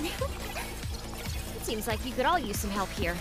Seems like you could all use some help here.